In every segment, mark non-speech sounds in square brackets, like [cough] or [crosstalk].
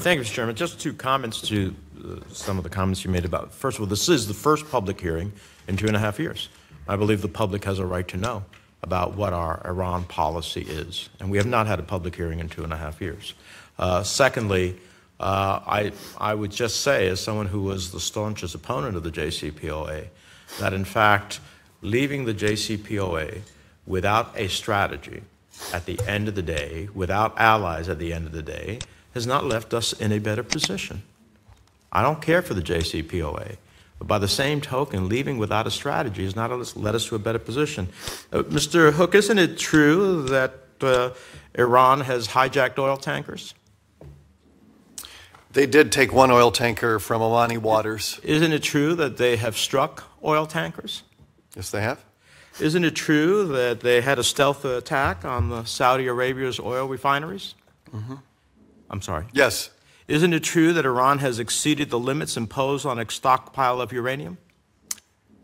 Thank you, Mr. Chairman. Just two comments to uh, some of the comments you made about. First of all, this is the first public hearing in two and a half years. I believe the public has a right to know about what our Iran policy is, and we have not had a public hearing in two and a half years. Uh, secondly, uh, I, I would just say, as someone who was the staunchest opponent of the JCPOA, that in fact, leaving the JCPOA without a strategy at the end of the day, without allies at the end of the day, has not left us in a better position. I don't care for the JCPOA. But by the same token, leaving without a strategy has not led us to a better position. Uh, Mr. Hook, isn't it true that uh, Iran has hijacked oil tankers? They did take one oil tanker from Omani waters. Isn't it true that they have struck oil tankers? Yes, they have. Isn't it true that they had a stealth attack on the Saudi Arabia's oil refineries? Mm-hmm. I'm sorry. Yes. Isn't it true that Iran has exceeded the limits imposed on a stockpile of uranium?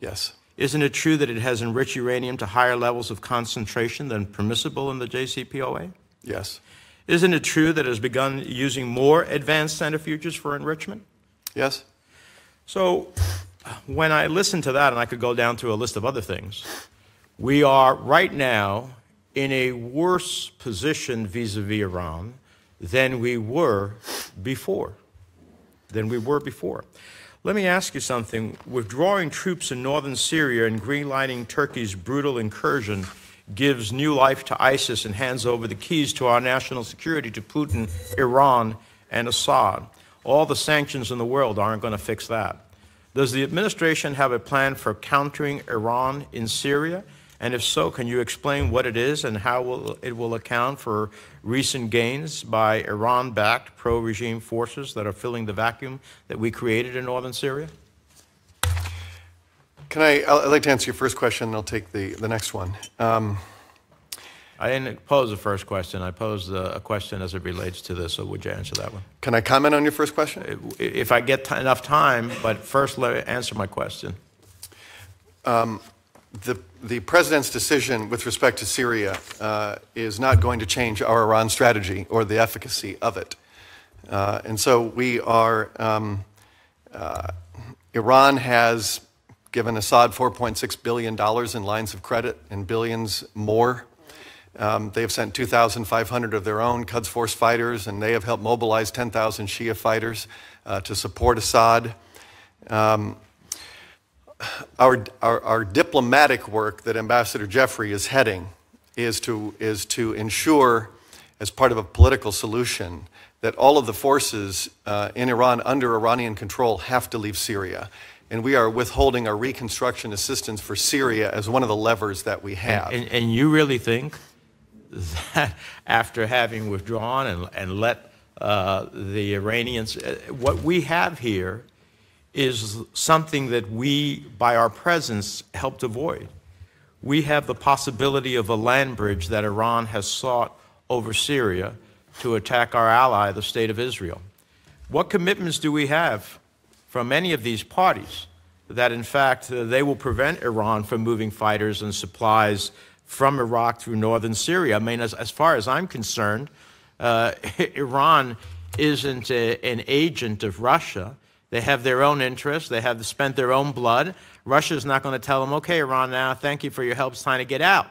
Yes. Isn't it true that it has enriched uranium to higher levels of concentration than permissible in the JCPOA? Yes. Isn't it true that it has begun using more advanced centrifuges for enrichment? Yes. So when I listen to that, and I could go down to a list of other things, we are right now in a worse position vis a vis Iran than we were before. Than we were before. Let me ask you something. Withdrawing troops in northern Syria and greenlighting Turkey's brutal incursion gives new life to ISIS and hands over the keys to our national security to Putin, Iran, and Assad. All the sanctions in the world aren't going to fix that. Does the administration have a plan for countering Iran in Syria and if so, can you explain what it is and how will, it will account for recent gains by Iran backed pro regime forces that are filling the vacuum that we created in northern Syria? Can I? I'd like to answer your first question, and I'll take the, the next one. Um, I didn't pose the first question. I posed a question as it relates to this. So would you answer that one? Can I comment on your first question? If I get enough time, but first let me answer my question. Um, the, the president's decision with respect to Syria uh, is not going to change our Iran strategy or the efficacy of it. Uh, and so we are, um, uh, Iran has given Assad $4.6 billion in lines of credit and billions more. Um, they have sent 2,500 of their own Quds Force fighters, and they have helped mobilize 10,000 Shia fighters uh, to support Assad. Um, our, our, our, diplomatic work that Ambassador Jeffrey is heading is to, is to ensure, as part of a political solution, that all of the forces uh, in Iran under Iranian control have to leave Syria. And we are withholding our reconstruction assistance for Syria as one of the levers that we have. And, and, and you really think [laughs] that after having withdrawn and, and let uh, the Iranians, uh, what we have here is something that we, by our presence, helped avoid. We have the possibility of a land bridge that Iran has sought over Syria to attack our ally, the State of Israel. What commitments do we have from any of these parties that, in fact, uh, they will prevent Iran from moving fighters and supplies from Iraq through northern Syria? I mean, as, as far as I'm concerned, uh, [laughs] Iran isn't a, an agent of Russia. They have their own interests. They have spent their own blood. Russia's not going to tell them, okay, Iran, now thank you for your help. It's time to get out.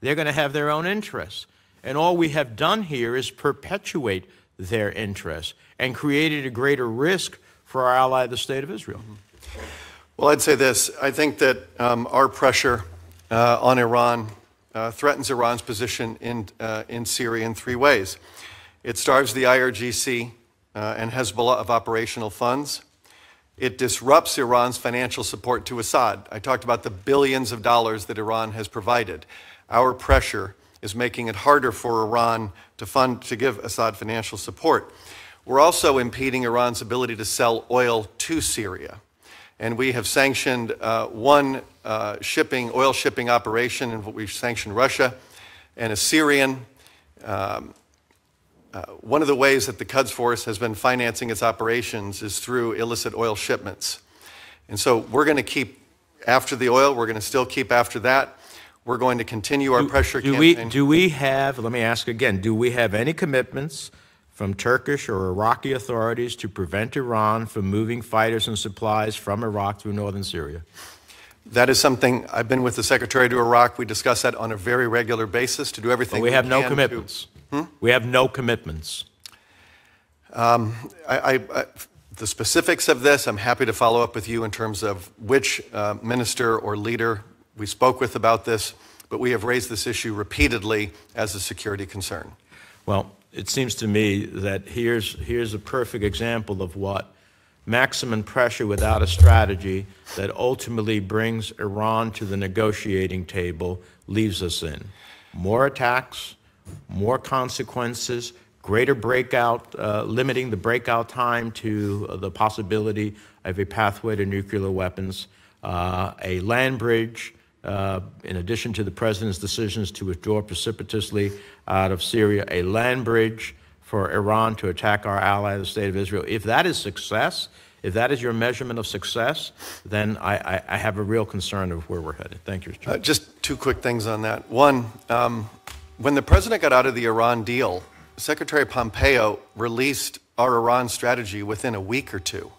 They're going to have their own interests. And all we have done here is perpetuate their interests and created a greater risk for our ally, the State of Israel. Well, I'd say this. I think that um, our pressure uh, on Iran uh, threatens Iran's position in, uh, in Syria in three ways. It starves the IRGC uh, and Hezbollah of operational funds. It disrupts Iran's financial support to Assad. I talked about the billions of dollars that Iran has provided. Our pressure is making it harder for Iran to fund to give Assad financial support. We're also impeding Iran's ability to sell oil to Syria. And we have sanctioned uh, one uh, shipping, oil shipping operation, and we've sanctioned Russia and a Syrian. Um, uh, one of the ways that the Quds Force has been financing its operations is through illicit oil shipments. And so we're going to keep after the oil, we're going to still keep after that. We're going to continue our do, pressure do campaign. We, do we have, let me ask again, do we have any commitments from Turkish or Iraqi authorities to prevent Iran from moving fighters and supplies from Iraq through northern Syria? That is something I've been with the Secretary to Iraq. We discuss that on a very regular basis to do everything But we have no commitments. to- commitments. We have no commitments. I, I, I, the specifics of this, I'm happy to follow up with you in terms of which uh, minister or leader we spoke with about this, but we have raised this issue repeatedly as a security concern. Well, it seems to me that here's, here's a perfect example of what maximum pressure without a strategy that ultimately brings Iran to the negotiating table leaves us in. More attacks, more consequences, greater breakout, uh, limiting the breakout time to uh, the possibility of a pathway to nuclear weapons, uh, a land bridge, uh, in addition to the president's decisions to withdraw precipitously out of Syria, a land bridge for Iran to attack our ally, the State of Israel. If that is success, if that is your measurement of success, then I, I, I have a real concern of where we're headed. Thank you. Uh, just two quick things on that. One, um, when the president got out of the Iran deal, Secretary Pompeo released our Iran strategy within a week or two.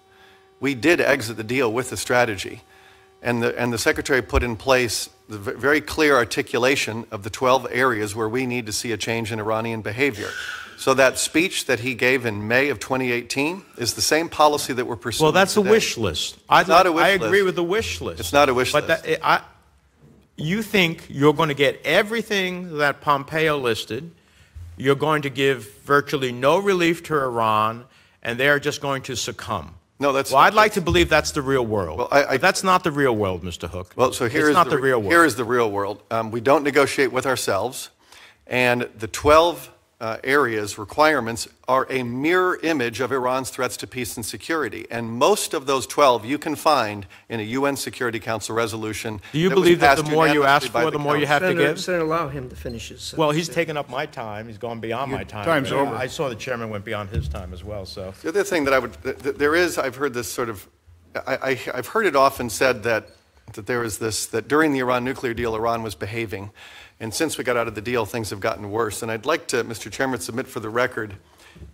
We did exit the deal with the strategy. And the, and the secretary put in place the v- very clear articulation of the 12 areas where we need to see a change in Iranian behavior. So that speech that he gave in May of 2018 is the same policy that we're pursuing. Well, that's a wish list. I'd not a like- I agree list. with the wish list. It's not a wish but list. That, eh, I, you think you're going to get everything that Pompeo listed. You're going to give virtually no relief to Iran, and they're just going to succumb. No, that's Well, I'd like to believe that's the real world. Well, I- I- that's not the real world, Mr. Hook. Well, so here is not the, re- real world. Here is the real world. Um, we don't negotiate with ourselves, and the 12 uh, areas requirements are a mirror image of Iran's threats to peace and security. And most of those 12 you can find in a UN Security Council resolution. Do you that was believe that the more you ask for, the more you Council. have to Senator, give? Senator, allow him to finish his. Well, he's taken up my time. He's gone beyond my time. time's already. over. I saw the chairman went beyond his time as well. So The other thing that I would, th- th- there is, I've heard this sort of, I, I, I've heard it often said that, that there was this, that during the Iran nuclear deal, Iran was behaving. And since we got out of the deal, things have gotten worse. And I'd like to, Mr. Chairman, submit for the record,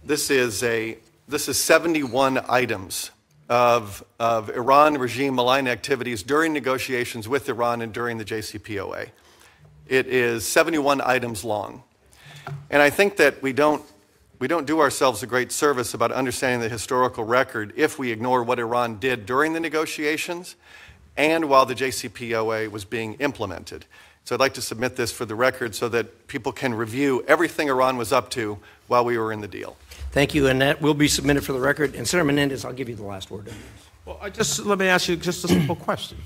this is a, this is 71 items of, of Iran regime malign activities during negotiations with Iran and during the JCPOA. It is 71 items long. And I think that we don't, we don't do ourselves a great service about understanding the historical record if we ignore what Iran did during the negotiations and while the JCPOA was being implemented. So I'd like to submit this for the record so that people can review everything Iran was up to while we were in the deal. Thank you, and that will be submitted for the record. And Senator Menendez, I'll give you the last word. Well, I just let me ask you just a simple question.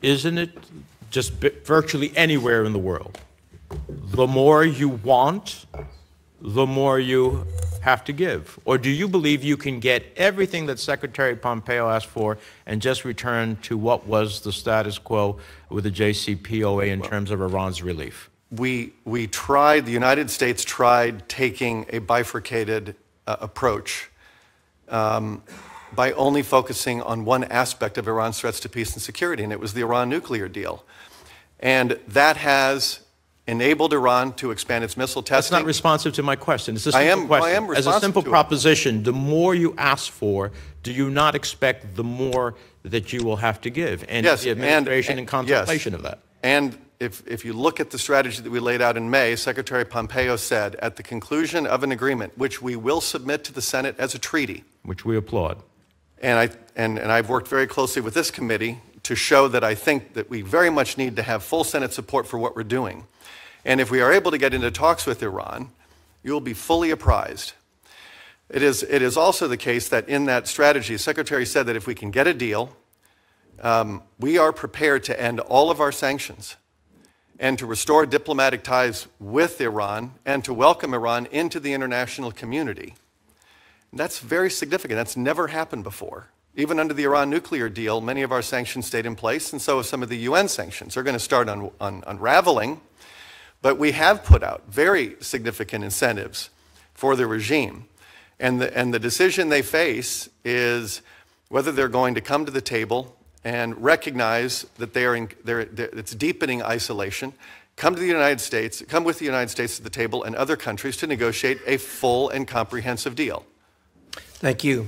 Isn't it just bi- virtually anywhere in the world? The more you want, the more you have to give. Or do you believe you can get everything that Secretary Pompeo asked for and just return to what was the status quo with the JCPOA in terms of Iran's relief? we, we tried, the United States tried taking a bifurcated uh, approach um, by only focusing on one aspect of Iran's threats to peace and security, and it was the Iran nuclear deal. And that has enabled Iran to expand its missile testing. That's not responsive to my question. It's a I simple am- question. I am As a simple to it. proposition, the more you ask for, do you not expect the more that you will have to give? And Yes, the and- administration and- in contemplation yes. of that. And if, if you look at the strategy that we laid out in May, Secretary Pompeo said at the conclusion of an agreement, which we will submit to the Senate as a treaty, which we applaud. And, I, and, and I've worked very closely with this committee to show that I think that we very much need to have full Senate support for what we're doing. And if we are able to get into talks with Iran, you'll be fully apprised. It is, it is also the case that in that strategy, Secretary said that if we can get a deal, um, we are prepared to end all of our sanctions and to restore diplomatic ties with Iran and to welcome Iran into the international community. That's very significant. That's never happened before. Even under the Iran nuclear deal, many of our sanctions stayed in place, and so have some of the UN sanctions. They're going to start un- un- unraveling, but we have put out very significant incentives for the regime. And the, and the decision they face is whether they're going to come to the table and recognize that they are in, they're, they're, it's deepening isolation come to the United States, come with the United States to the table and other countries to negotiate a full and comprehensive deal. Thank you.